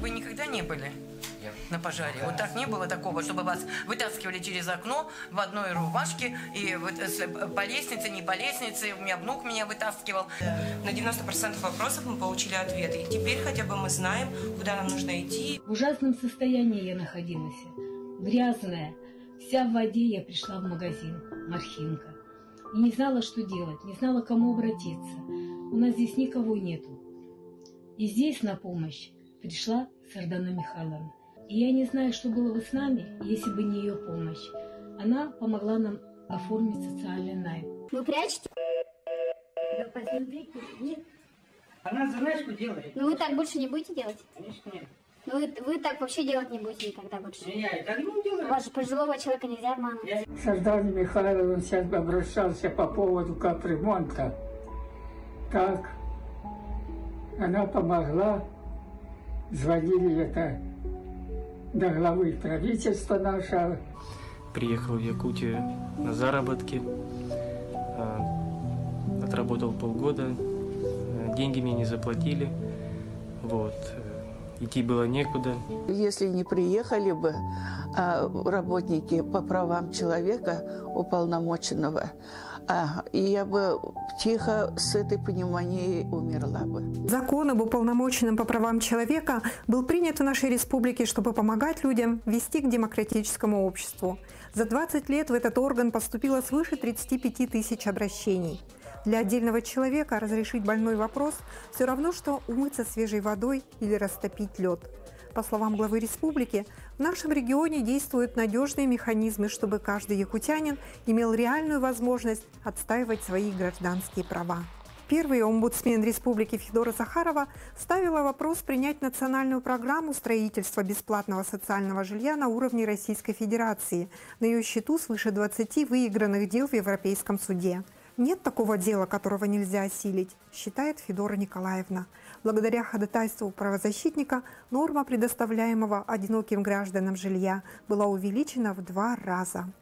вы никогда не были на пожаре? Вот так не было такого, чтобы вас вытаскивали через окно в одной рубашке и вот с- по лестнице, не по лестнице. У меня внук меня вытаскивал. На 90% вопросов мы получили ответы. И теперь хотя бы мы знаем, куда нам нужно идти. В ужасном состоянии я находилась. Грязная. Вся в воде я пришла в магазин. Мархинка. И не знала, что делать, не знала, к кому обратиться. У нас здесь никого нету. И здесь на помощь пришла Сардана Михайловна. И я не знаю, что было бы с нами, если бы не ее помощь. Она помогла нам оформить социальный найм. Вы прячете? Да посмотрите, нет, Она заначку делает. Ну вы так больше не будете делать? Конечно, нет. Ну вы, вы так вообще делать не будете никогда больше. Я и так не делаю. Вас же пожилого человека нельзя обманывать. Сардан Михайлович сейчас обращался по поводу капремонта. Так, она помогла, звонили это до главы правительства нашего, Приехал в Якутию на заработки. А, Отработал полгода. а, Деньги мне не заплатили. Вот. э, Идти было некуда. Если не приехали бы а, работники по правам человека уполномоченного, а, и я бы тихо с этой пневмонией умерла бы. Закон об уполномоченном по правам человека был принят в нашей республике, чтобы помогать людям вести к демократическому обществу. За 20 лет в этот орган поступило свыше 35 тысяч обращений. Для отдельного человека разрешить больной вопрос все равно, что умыться свежей водой или растопить лед. По словам главы республики, в нашем регионе действуют надежные механизмы, чтобы каждый якутянин имел реальную возможность отстаивать свои гражданские права. Первый омбудсмен республики Федора Захарова ставила вопрос принять национальную программу строительства бесплатного социального жилья на уровне Российской Федерации. На ее счету свыше 20 выигранных дел в Европейском суде. Нет такого дела, которого нельзя осилить, считает Федора Николаевна. Благодаря ходатайству правозащитника норма предоставляемого одиноким гражданам жилья была увеличена в два раза.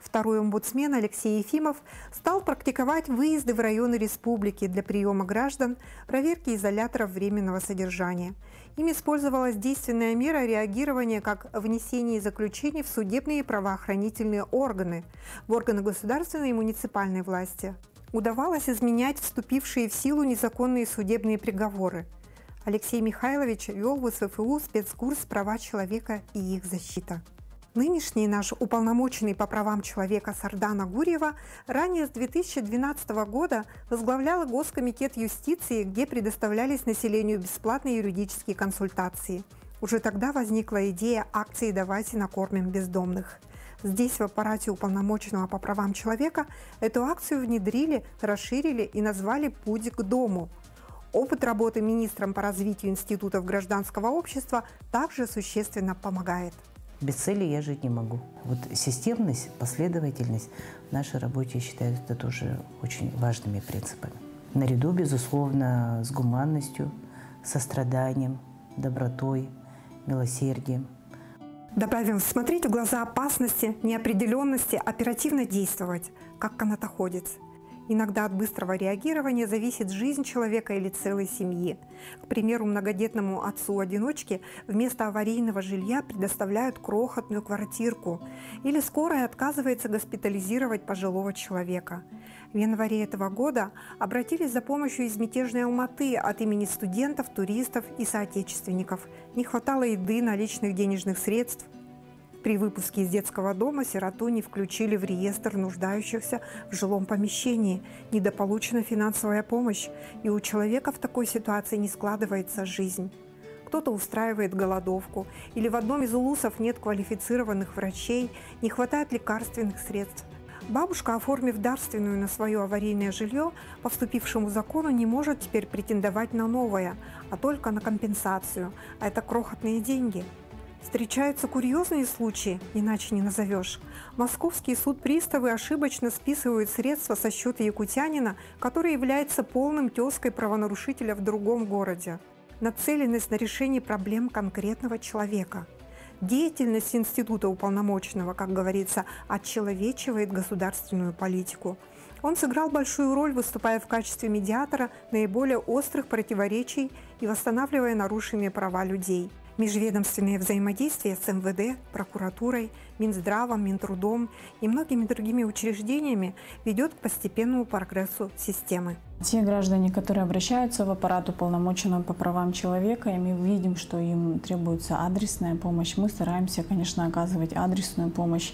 Второй омбудсмен Алексей Ефимов стал практиковать выезды в районы республики для приема граждан, проверки изоляторов временного содержания. Им использовалась действенная мера реагирования как внесение заключений в судебные и правоохранительные органы, в органы государственной и муниципальной власти. Удавалось изменять вступившие в силу незаконные судебные приговоры. Алексей Михайлович вел в СФУ спецкурс «Права человека и их защита». Нынешний наш уполномоченный по правам человека Сардана Гурьева ранее с 2012 года возглавляла Госкомитет юстиции, где предоставлялись населению бесплатные юридические консультации. Уже тогда возникла идея акции «Давайте накормим бездомных». Здесь, в аппарате уполномоченного по правам человека, эту акцию внедрили, расширили и назвали «Путь к дому». Опыт работы министром по развитию институтов гражданского общества также существенно помогает. Без цели я жить не могу. Вот системность, последовательность в нашей работе, я считаю, это тоже очень важными принципами. Наряду, безусловно, с гуманностью, состраданием, добротой, милосердием. Добавим, смотреть в глаза опасности, неопределенности, оперативно действовать, как канатоходец. Иногда от быстрого реагирования зависит жизнь человека или целой семьи. К примеру, многодетному отцу-одиночке вместо аварийного жилья предоставляют крохотную квартирку. Или скорая отказывается госпитализировать пожилого человека. В январе этого года обратились за помощью из мятежной Алматы от имени студентов, туристов и соотечественников. Не хватало еды, наличных денежных средств. При выпуске из детского дома сироту не включили в реестр нуждающихся в жилом помещении. Недополучена финансовая помощь, и у человека в такой ситуации не складывается жизнь. Кто-то устраивает голодовку, или в одном из улусов нет квалифицированных врачей, не хватает лекарственных средств. Бабушка, оформив дарственную на свое аварийное жилье, по вступившему закону не может теперь претендовать на новое, а только на компенсацию, а это крохотные деньги – Встречаются курьезные случаи, иначе не назовешь. Московский суд приставы ошибочно списывают средства со счета якутянина, который является полным тезкой правонарушителя в другом городе. Нацеленность на решение проблем конкретного человека. Деятельность института уполномоченного, как говорится, отчеловечивает государственную политику. Он сыграл большую роль, выступая в качестве медиатора наиболее острых противоречий и восстанавливая нарушенные права людей. Межведомственное взаимодействие с МВД, прокуратурой, Минздравом, Минтрудом и многими другими учреждениями ведет к постепенному прогрессу системы. Те граждане, которые обращаются в аппарат уполномоченного по правам человека, и мы видим, что им требуется адресная помощь, мы стараемся, конечно, оказывать адресную помощь,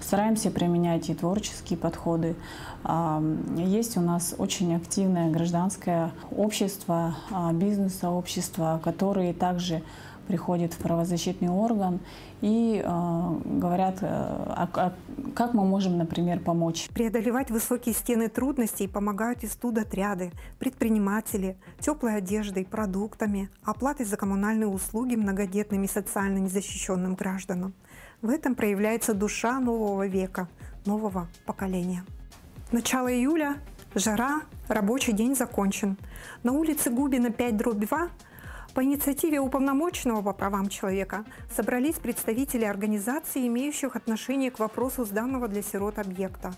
стараемся применять и творческие подходы. Есть у нас очень активное гражданское общество, а, бизнес-сообщество, которые также приходят в правозащитный орган и э, говорят, э, а, а, как мы можем, например, помочь. Преодолевать высокие стены трудностей помогают и студотряды, предприниматели, теплой одеждой, продуктами, оплатой за коммунальные услуги многодетным и социально незащищенным гражданам. В этом проявляется душа нового века, нового поколения. Начало июля, жара, рабочий день закончен. На улице Губина 5 дробь 2 по инициативе уполномоченного по правам человека собрались представители организаций, имеющих отношение к вопросу сданного для сирот объекта.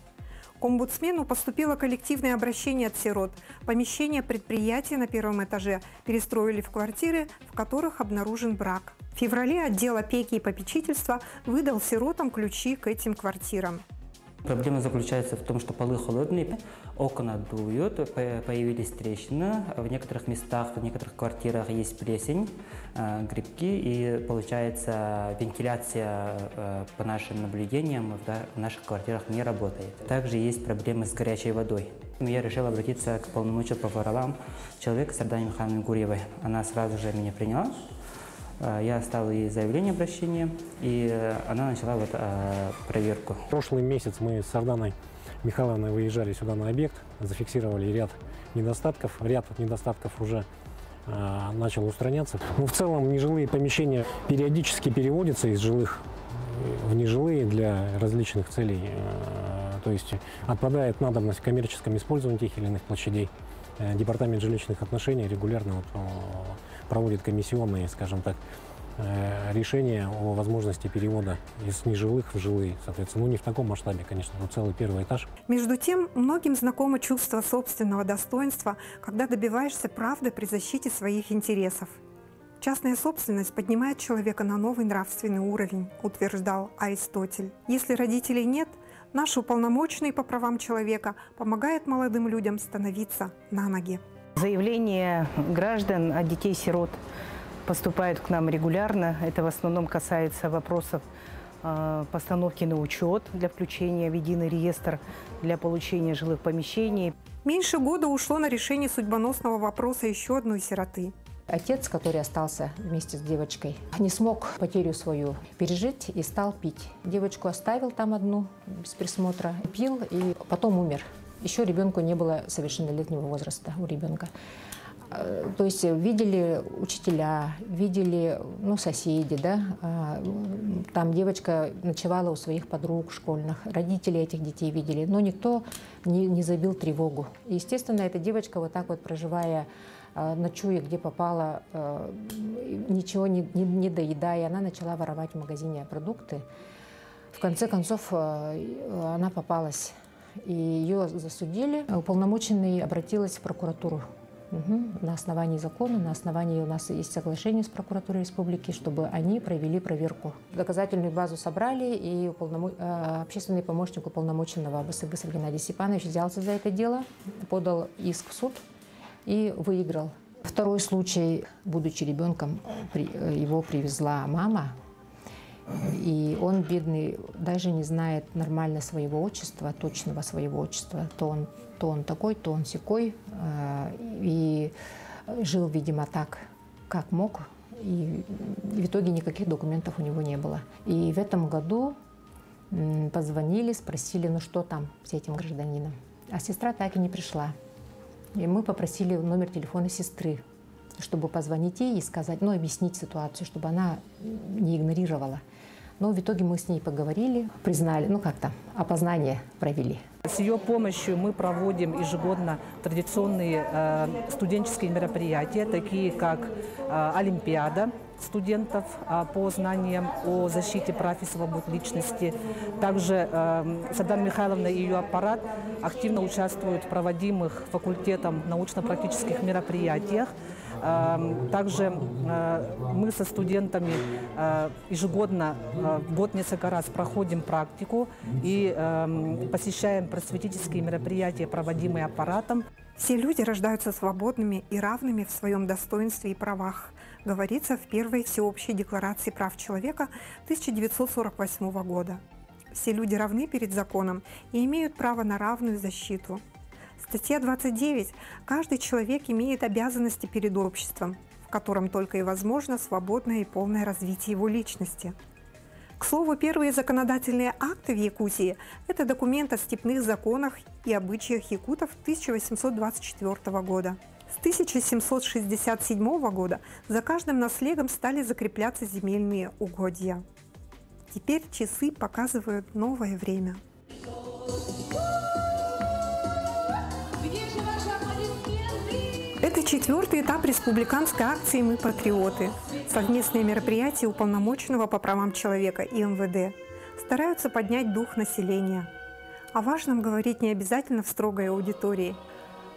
К омбудсмену поступило коллективное обращение от сирот. Помещение предприятия на первом этаже перестроили в квартиры, в которых обнаружен брак. В феврале отдел опеки и попечительства выдал сиротам ключи к этим квартирам. Проблема заключается в том, что полы холодные, окна дуют, появились трещины, в некоторых местах, в некоторых квартирах есть плесень, э, грибки, и получается вентиляция э, по нашим наблюдениям в наших квартирах не работает. Также есть проблемы с горячей водой. Я решил обратиться к полномочию по правам человека Сардане Михайловне Гурьевой. Она сразу же меня приняла, я оставил ей заявление обращения, и она начала вот, э, проверку. Прошлый месяц мы с Арданой Михайловной выезжали сюда на объект, зафиксировали ряд недостатков. Ряд недостатков уже э, начал устраняться. Но ну, в целом нежилые помещения периодически переводятся из жилых в нежилые для различных целей. То есть отпадает надобность в коммерческом использовании тех или иных площадей. Департамент жилищных отношений регулярно вот, проводит комиссионные, скажем так, э, решения о возможности перевода из нежилых в жилые, соответственно. Ну, не в таком масштабе, конечно, но целый первый этаж. Между тем, многим знакомо чувство собственного достоинства, когда добиваешься правды при защите своих интересов. Частная собственность поднимает человека на новый нравственный уровень, утверждал Аристотель. Если родителей нет, наш уполномоченный по правам человека помогает молодым людям становиться на ноги. Заявления граждан от детей-сирот поступают к нам регулярно. Это в основном касается вопросов э, постановки на учет для включения в единый реестр для получения жилых помещений. Меньше года ушло на решение судьбоносного вопроса еще одной сироты. Отец, который остался вместе с девочкой, не смог потерю свою пережить и стал пить. Девочку оставил там одну без присмотра, пил и потом умер. Еще ребенку не было совершеннолетнего возраста у ребенка. Э, то есть видели учителя, видели ну, соседи, да, а, там девочка ночевала у своих подруг школьных, родители этих детей видели, но никто не, не забил тревогу. естественно, эта девочка вот так вот проживая, а, ночуя где попала, э, ничего не, не, не доедая, она начала воровать в магазине продукты. В конце концов, э, она попалась и ее засудили. Уполномоченный обратилась в прокуратуру Угу. На основании закона, на основании у нас есть соглашение с прокуратурой республики, чтобы они провели проверку. Доказательную базу собрали, и уполномо... Э, общественный помощник уполномоченного Басыгасов Геннадий Степанович взялся за это дело, подал иск в суд и выиграл. Второй случай, будучи ребенком, его привезла мама и он, бедный, даже не знает нормально своего отчества, точного своего отчества. То он, то он такой, то он секой. Э, и жил, видимо, так, как мог. И в итоге никаких документов у него не было. И в этом году позвонили, спросили, ну что там с этим гражданином. А сестра так и не пришла. И мы попросили номер телефона сестры, чтобы позвонить ей и сказать, ну, объяснить ситуацию, чтобы она не игнорировала. Но в итоге мы с ней поговорили, признали, ну как то опознание провели. С ее помощью мы проводим ежегодно традиционные э, студенческие мероприятия, такие как э, Олимпиада студентов э, по знаниям о защите прав и свобод личности. Также Садан Михайловна и ее аппарат активно участвуют в проводимых факультетом научно-практических мероприятиях. Также мы со студентами ежегодно год несколько раз проходим практику и эм, посещаем просветительские мероприятия, проводимые аппаратом. Все люди рождаются свободными и равными в своем достоинстве и правах, говорится в первой всеобщей декларации прав человека 1948 года. Все люди равны перед законом и имеют право на равную защиту. Статья 29. Каждый человек имеет обязанности перед обществом, в котором только и возможно свободное и полное развитие его личности. К слову, первые законодательные акты в Якутии – это документ о степных законах и обычаях якутов 1824 года. С 1767 года за каждым наследом стали закрепляться земельные угодья. Теперь часы показывают новое время. Это четвертый этап республиканской акции «Мы патриоты». Совместные мероприятия уполномоченного по правам человека и МВД стараются поднять дух населения. О важном говорить не обязательно в строгой аудитории.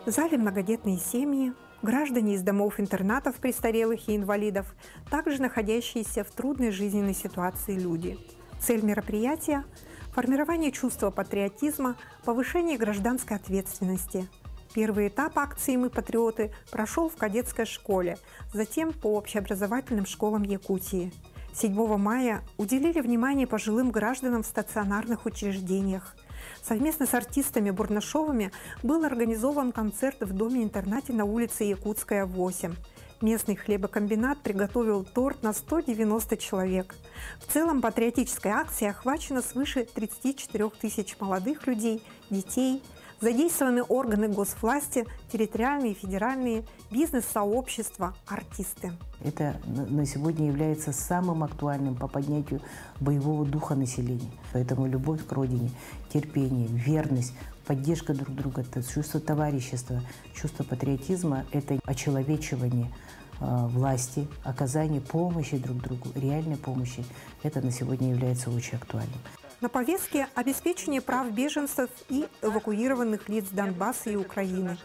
В зале многодетные семьи, граждане из домов-интернатов престарелых и инвалидов, также находящиеся в трудной жизненной ситуации люди. Цель мероприятия – формирование чувства патриотизма, повышение гражданской ответственности – Первый этап акции «Мы патриоты» прошел в кадетской школе, затем по общеобразовательным школам Якутии. 7 мая уделили внимание пожилым гражданам в стационарных учреждениях. Совместно с артистами Бурнашовыми был организован концерт в доме-интернате на улице Якутская, 8. Местный хлебокомбинат приготовил торт на 190 человек. В целом патриотической акции охвачено свыше 34 тысяч молодых людей, детей, Задействованы органы госвласти, территориальные, федеральные, бизнес-сообщества, артисты. Это на сегодня является самым актуальным по поднятию боевого духа населения. Поэтому любовь к родине, терпение, верность, поддержка друг друга, чувство товарищества, чувство патриотизма – это очеловечивание э, власти, оказание помощи друг другу, реальной помощи. Это на сегодня является очень актуальным. На повестке обеспечение прав беженцев и эвакуированных лиц Донбасса и Украины,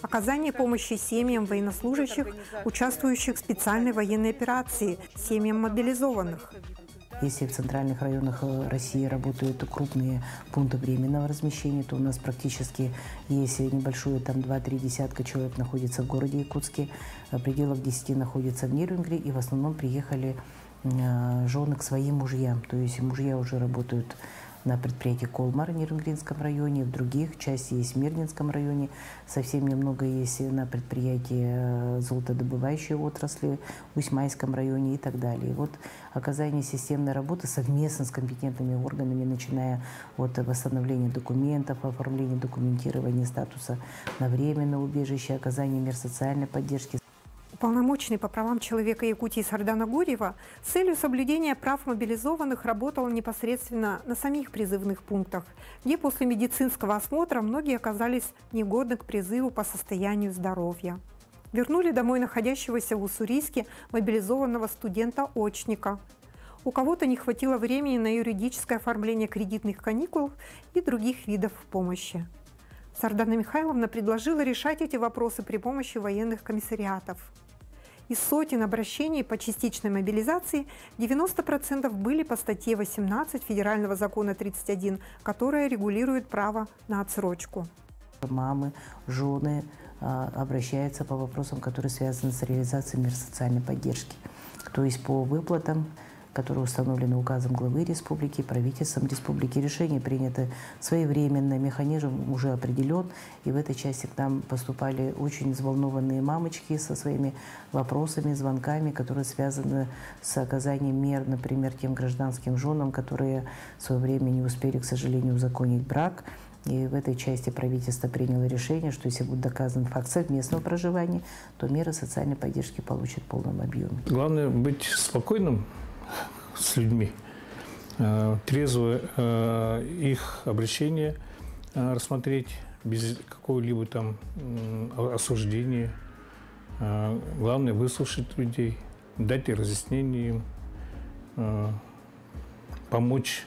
оказание помощи семьям военнослужащих, участвующих в специальной военной операции, семьям мобилизованных. Если в центральных районах э, России работают крупные пункты временного размещения, то у нас практически, если небольшое, там 2-3 десятка человек находится в городе Якутске, пределов 10 находится в Нерюнгре, и в основном приехали жены к своим мужьям. То есть мужья уже работают на предприятии Колмар в Нернгринском районе, в других части есть в Мирнинском районе, совсем немного есть на предприятии э, золотодобывающей отрасли в Усьмайском районе и так далее. И вот оказание системной работы совместно с компетентными органами, начиная от восстановления документов, оформления документирования статуса на временное убежище, оказания мер социальной поддержки, Уполномоченный по правам человека Якутии Сардана Гурьева с целью соблюдения прав мобилизованных работал непосредственно на самих призывных пунктах, где после медицинского осмотра многие оказались негодны к призыву по состоянию здоровья. Вернули домой находящегося в Уссурийске мобилизованного студента-очника. У кого-то не хватило времени на юридическое оформление кредитных каникул и других видов помощи. Сардана Михайловна предложила решать эти вопросы при помощи военных комиссариатов. Из сотен обращений по частичной мобилизации 90% были по статье 18 Федерального закона 31, которая регулирует право на отсрочку. Мамы, жены а, обращаются по вопросам, которые связаны с реализацией мер социальной поддержки. То есть по выплатам которые установлены указом главы республики, правительством республики. Решение принято своевременно, механизм уже определен, и в этой части к нам поступали очень взволнованные мамочки со своими вопросами, звонками, которые связаны с оказанием мер, например, тем гражданским женам, которые в свое время не успели, к сожалению, узаконить брак. И в этой части правительство приняло решение, что если будет доказан факт совместного проживания, то меры социальной поддержки получат в полном объеме. Главное быть спокойным, с людьми э, трезво э, их обращение э, рассмотреть без какого-либо там осуждения. Главное выслушать людей, дать разъяснение им, помочь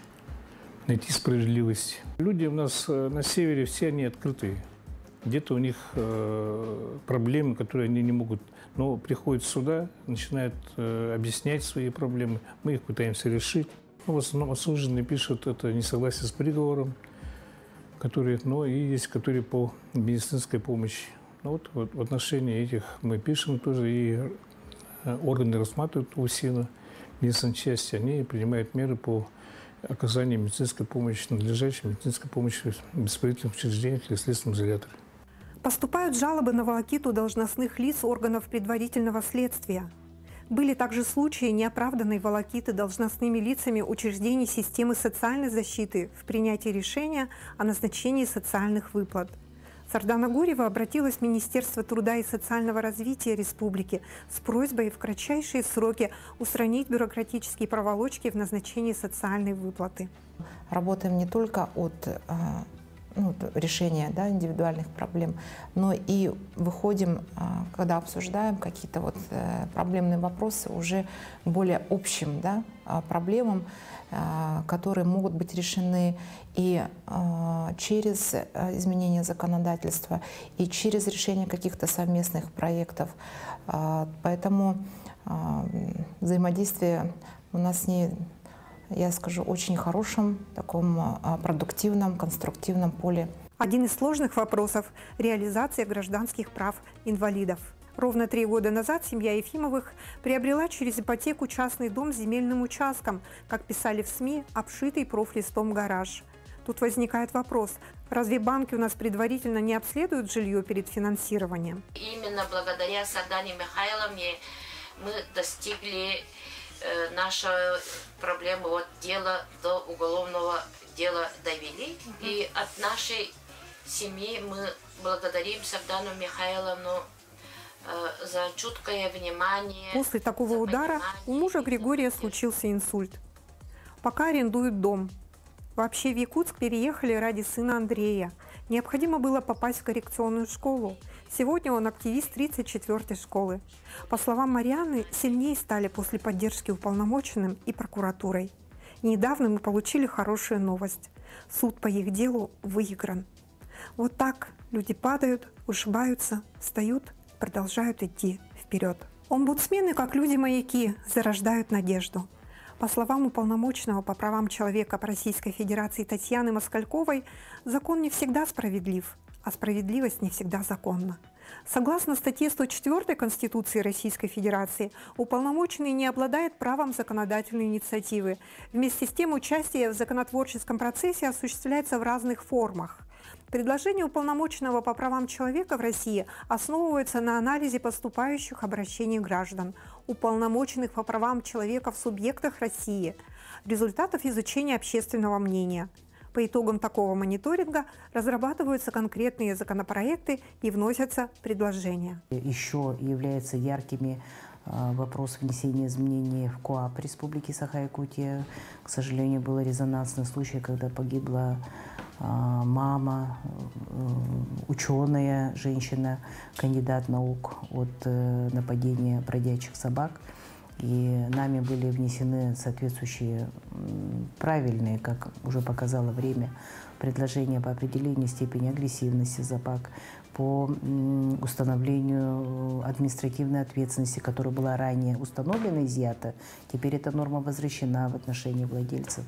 найти справедливость. Люди у нас на севере все они открытые. Где-то у них проблемы, которые они не могут но приходят сюда, начинают э, объяснять свои проблемы, мы их пытаемся решить. Ну, в основном осужденные пишут это несогласие с приговором, которые, но и есть, которые по медицинской помощи. Ну, вот, вот в отношении этих мы пишем тоже, и э, органы рассматривают УСИНа, медицинской части, они принимают меры по оказанию медицинской помощи, надлежащей медицинской помощи в беспредельных учреждениях или следственном изоляторе. Поступают жалобы на волокиту должностных лиц органов предварительного следствия. Были также случаи неоправданной волокиты должностными лицами учреждений системы социальной защиты в принятии решения о назначении социальных выплат. Сардана Гурьева обратилась в Министерство труда и социального развития республики с просьбой в кратчайшие сроки устранить бюрократические проволочки в назначении социальной выплаты. Работаем не только от а, ну, решения да, индивидуальных проблем, но и выходим, а, когда обсуждаем какие-то вот э, проблемные вопросы, уже более общим да, а, проблемам, а, которые могут быть решены и через э, изменение законодательства, и через решение каких-то совместных проектов. Поэтому взаимодействие у нас не я скажу, очень хорошем, таком а, продуктивном, конструктивном поле. Один из сложных вопросов – реализация гражданских прав инвалидов. Ровно три года назад семья Ефимовых приобрела через ипотеку частный дом с земельным участком, как писали в СМИ, обшитый профлистом гараж. Тут возникает вопрос, разве банки у нас предварительно не обследуют жилье перед финансированием? Именно благодаря Сардане Михайловне мы достигли Э, наша проблема вот дела до уголовного дела довели. И от нашей семьи мы благодарим Савдану Михайловну э, за чуткое внимание. После такого удара у мужа Григория случился инсульт. Пока арендуют дом. Вообще в Якутск переехали ради сына Андрея. Необходимо было попасть в коррекционную школу. Сегодня он активист 34-й школы. По словам Марианы, сильнее стали после поддержки уполномоченным и прокуратурой. недавно мы получили хорошую новость. Суд по их делу выигран. Вот так люди падают, ушибаются, встают, продолжают идти вперед. Омбудсмены, как люди-маяки, зарождают надежду. По словам уполномоченного по правам человека Российской Федерации Татьяны Москальковой, закон не всегда справедлив, а справедливость не всегда законна. Согласно статье 104 Конституции Российской Федерации, уполномоченный не обладает правом законодательной инициативы. Вместе с тем участие в законотворческом процессе осуществляется в разных формах. Предложения уполномоченного по правам человека в России основываются на анализе поступающих обращений граждан, уполномоченных по правам человека в субъектах России, результатов изучения общественного мнения – по итогам такого мониторинга разрабатываются конкретные законопроекты и вносятся предложения. Еще являются яркими а, вопрос внесения изменений в КОАП Республики Саха-Якутия. К сожалению, был резонансный случай, когда погибла а, мама, э, ученая женщина, кандидат наук от э, нападения бродячих собак – и нами были внесены соответствующие правильные, как уже показало время, предложения по определению степени агрессивности собак, по установлению административной ответственности, которая была ранее установлена, изъята. Теперь эта норма возвращена в отношении владельцев.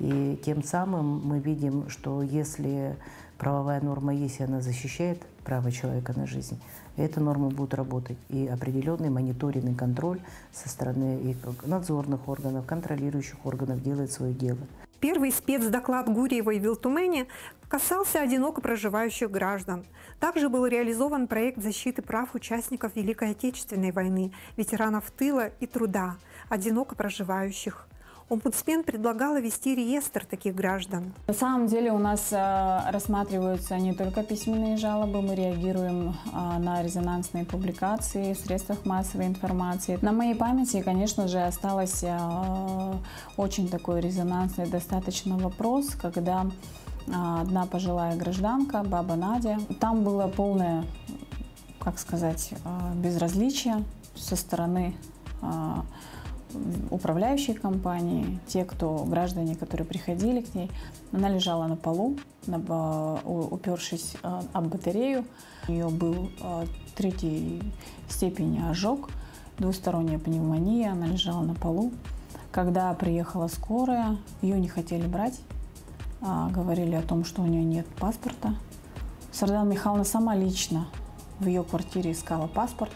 И тем самым мы видим, что если правовая норма есть, и она защищает право человека на жизнь, эта норма будет работать. И определенный мониторинг и контроль со стороны надзорных органов, контролирующих органов делает свое дело. Первый спецдоклад Гурьева и Вилтумени касался одиноко проживающих граждан. Также был реализован проект защиты прав участников Великой Отечественной войны, ветеранов тыла и труда, одиноко проживающих. Омбудсмен предлагала вести реестр таких граждан. На самом деле у нас э, рассматриваются не только письменные жалобы, мы реагируем э, на резонансные публикации в средствах массовой информации. На моей памяти, конечно же, осталось э, очень такой резонансный достаточно вопрос, когда одна пожилая гражданка, баба Надя, там было полное, как сказать, безразличие со стороны управляющей компании, те, кто граждане, которые приходили к ней, она лежала на полу, упершись а, об батарею. У нее был а, третьей степени ожог, двусторонняя пневмония, она лежала на полу. Когда приехала скорая, ее не хотели брать, а, говорили о том, что у нее нет паспорта. Сардана Михайловна сама лично в ее квартире искала паспорт.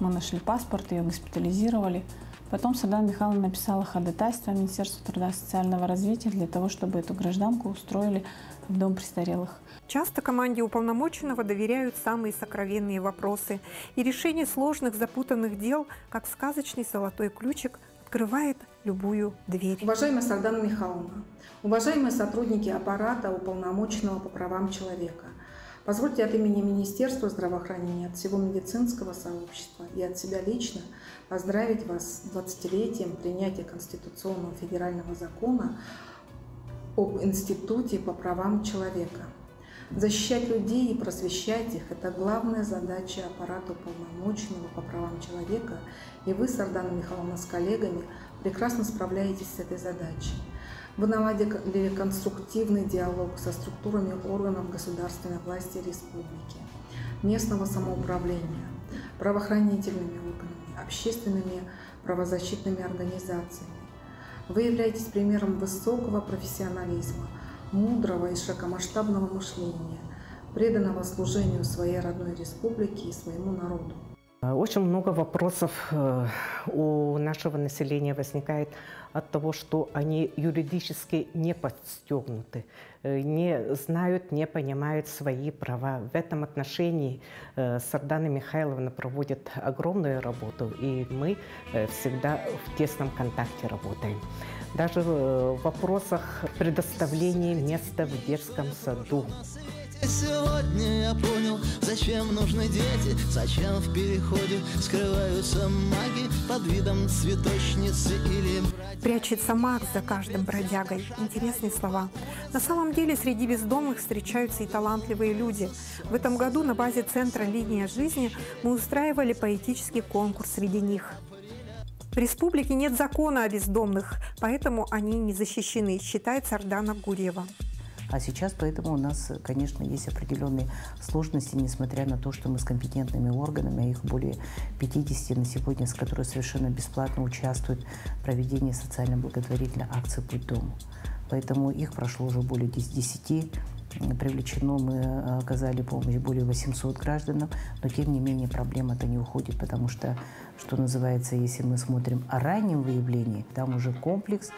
Мы нашли паспорт, ее госпитализировали – Потом Сардана Михайловна написала ходатайство Министерству труда и социального развития для того, чтобы эту гражданку устроили в дом престарелых. Часто команде уполномоченного доверяют самые сокровенные вопросы, и решение сложных запутанных дел, как сказочный золотой ключик, открывает любую дверь. Уважаемая Сардана Михайловна, уважаемые сотрудники аппарата уполномоченного по правам человека, Позвольте от имени Министерства здравоохранения, от всего медицинского сообщества и от себя лично поздравить вас с 20-летием принятия Конституционного федерального закона об Институте по правам человека. Защищать людей и просвещать их – это главная задача аппарата уполномоченного по правам человека, и вы, Сардана Михайловна, с коллегами прекрасно справляетесь с этой задачей. Вы наладили конструктивный диалог со структурами органов государственной власти республики, местного самоуправления, правоохранительными органами, общественными правозащитными организациями. Вы являетесь примером высокого профессионализма, мудрого и широкомасштабного мышления, преданного служению своей родной республике и своему народу. Очень много вопросов э, у нашего населения возникает от того, что они юридически не подстегнуты, э, не знают, не понимают свои права. В этом отношении э, Сардана Михайловна проводит огромную работу, и мы всегда в тесном контакте работаем. Даже в вопросах предоставления места в детском саду. Сегодня я понял, зачем нужны дети, зачем в переходе скрываются маги под видом цветочницы или... Прячется маг за каждым бродягой. Интересные слова. На самом деле среди бездомных встречаются и талантливые люди. В этом году на базе центра «Линия жизни» мы устраивали поэтический конкурс среди них. В республике нет закона о бездомных, поэтому они не защищены, считает Сардана Гурьева. А сейчас поэтому у нас, конечно, есть определенные сложности, несмотря на то, что мы с компетентными органами, а их более 50 на сегодня, с которыми совершенно бесплатно участвуют в проведении социально-благотворительной акции «Путь дому». Поэтому их прошло уже более 10 привлечено, мы оказали помощь более 800 гражданам, но тем не менее проблема-то не уходит, потому что, что называется, если мы смотрим о раннем выявлении, там уже комплекс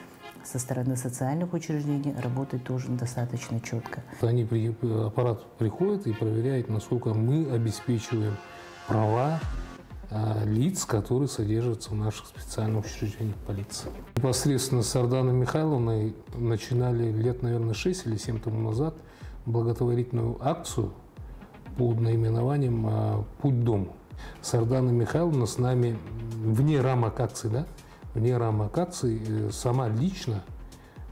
со стороны социальных учреждений работает тоже достаточно четко. Они, аппарат приходит и проверяет, насколько мы обеспечиваем права а, лиц, которые содержатся в наших специальных учреждениях полиции. Непосредственно с Арданой Михайловной начинали лет, наверное, 6 или 7 тому назад благотворительную акцию под наименованием а, «Путь дому». Сардана Михайловна с нами вне рамок акции, да, вне рамок акций э, сама лично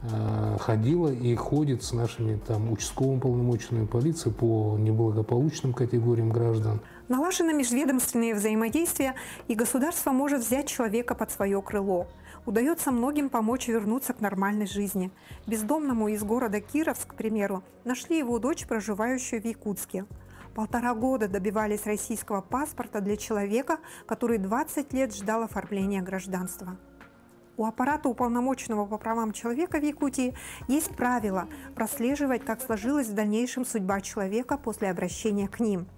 э, ходила и ходит с нашими там участковым полномочиями полиции по неблагополучным категориям граждан. Налажено межведомственное взаимодействие, и государство может взять человека под свое крыло. Удается многим помочь вернуться к нормальной жизни. Бездомному из города Кировск, к примеру, нашли его дочь, проживающую в Якутске. Полтора года добивались российского паспорта для человека, который 20 лет ждал оформления гражданства. У аппарата уполномоченного по правам человека в Якутии есть правило прослеживать, как сложилась в дальнейшем судьба человека после обращения к ним.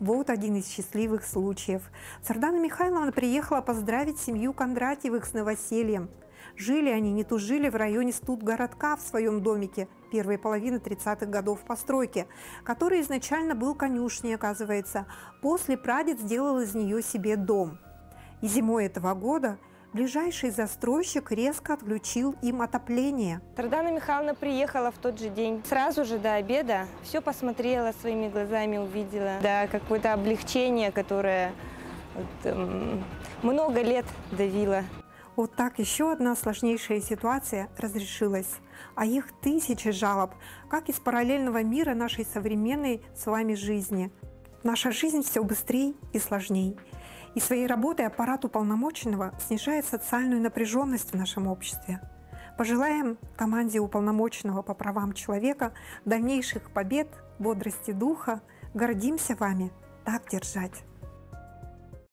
Вот один из счастливых случаев. Сардана Михайловна приехала поздравить семью Кондратьевых с новосельем. Жили они, не тужили в районе Студгородка в своем домике первой половины 30-х годов постройки, который изначально был конюшней, оказывается. После прадед сделал из нее себе дом. И зимой этого года ближайший застройщик резко отключил им отопление. Тардана Михайловна приехала в тот же день. Сразу же до обеда все посмотрела своими глазами, увидела. Да, какое-то облегчение, которое вот, эм, много лет давило. Вот так еще одна сложнейшая ситуация разрешилась. А их тысячи жалоб, как из параллельного мира нашей современной с вами жизни. Наша жизнь все быстрее и сложнее. И своей работой аппарат уполномоченного снижает социальную напряженность в нашем обществе. Пожелаем команде уполномоченного по правам человека дальнейших побед, бодрости духа. Гордимся вами. Так держать.